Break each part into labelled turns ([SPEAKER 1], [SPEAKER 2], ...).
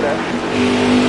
[SPEAKER 1] né?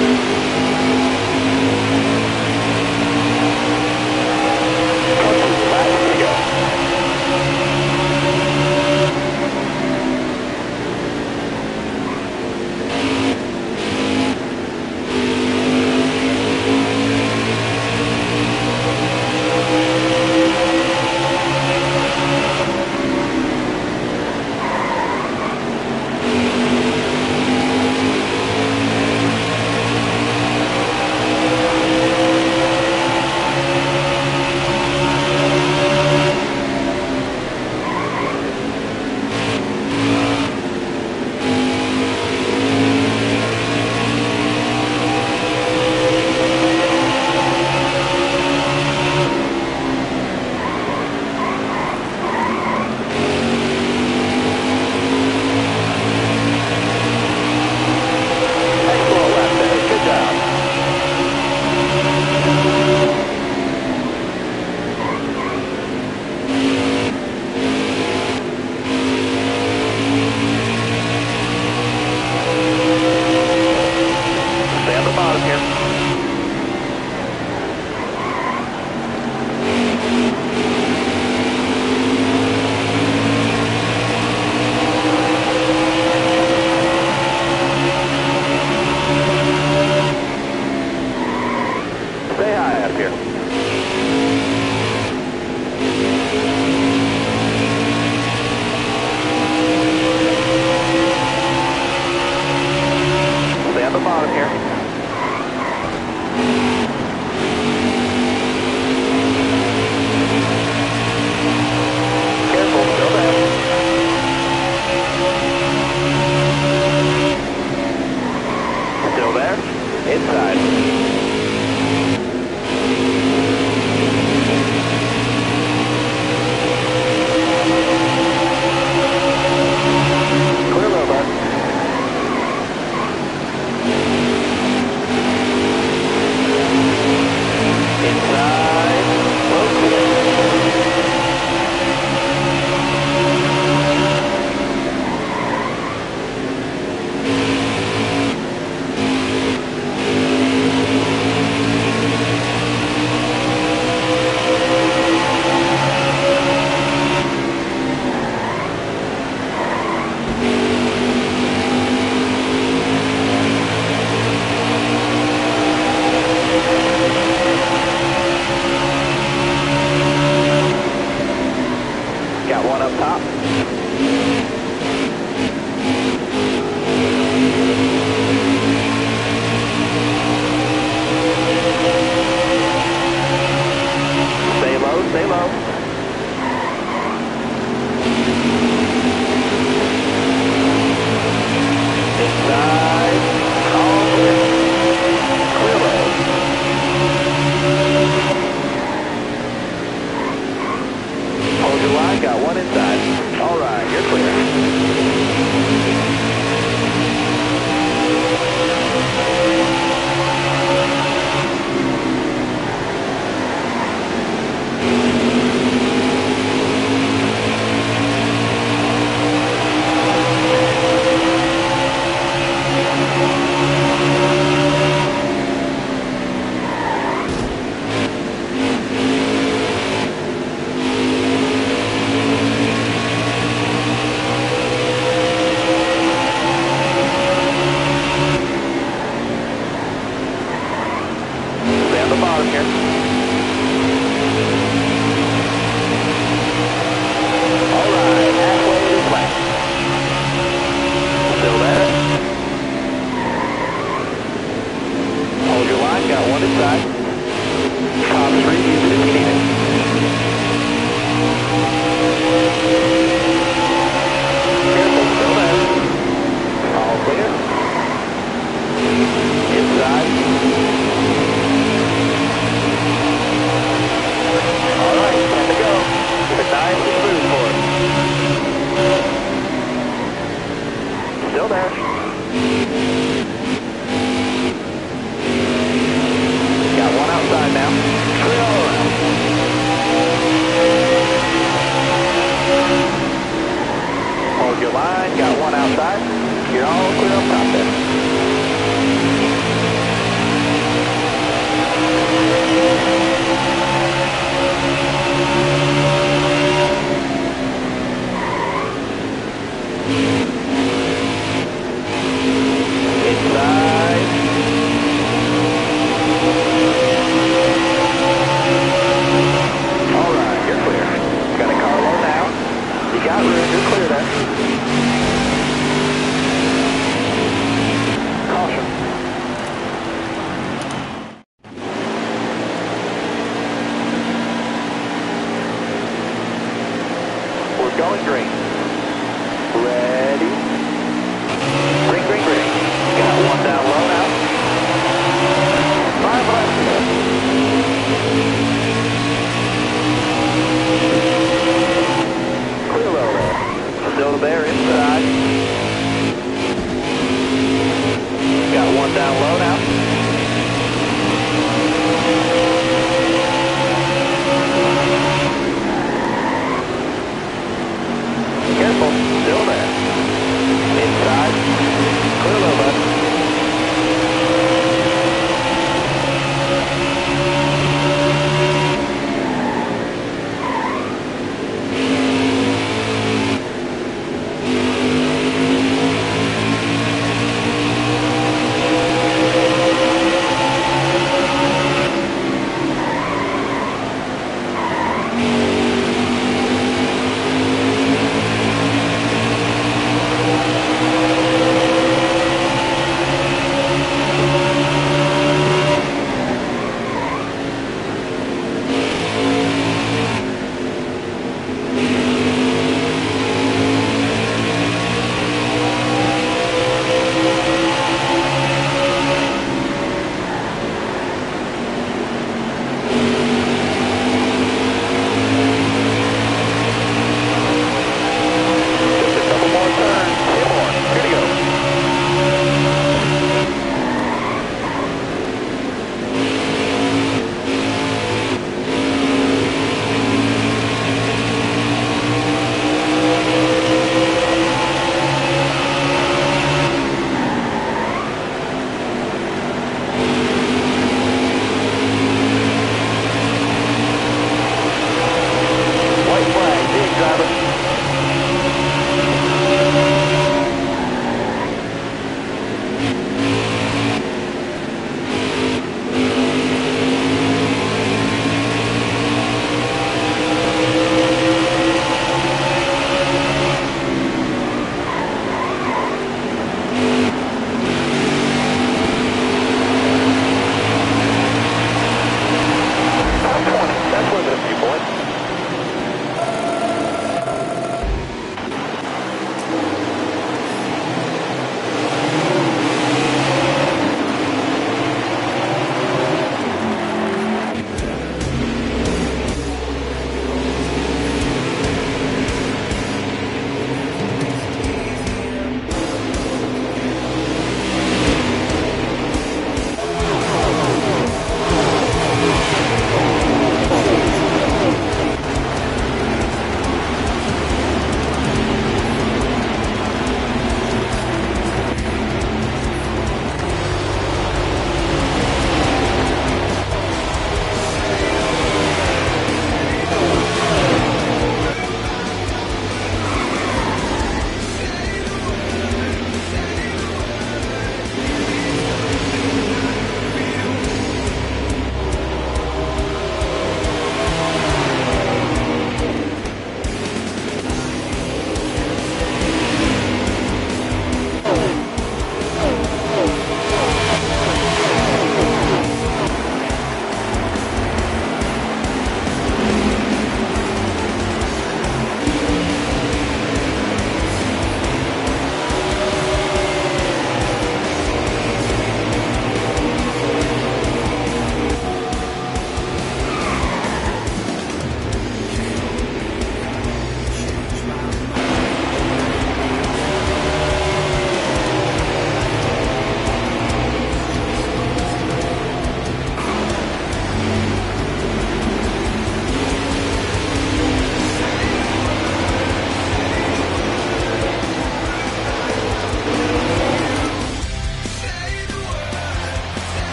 [SPEAKER 1] está